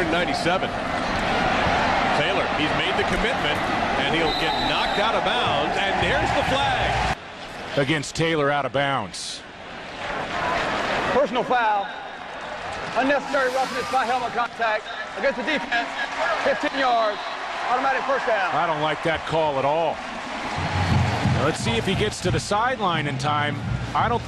197. Taylor, he's made the commitment, and he'll get knocked out of bounds, and there's the flag. Against Taylor out of bounds. Personal foul. Unnecessary roughness by helmet contact against the defense. 15 yards. Automatic first down. I don't like that call at all. Now let's see if he gets to the sideline in time. I don't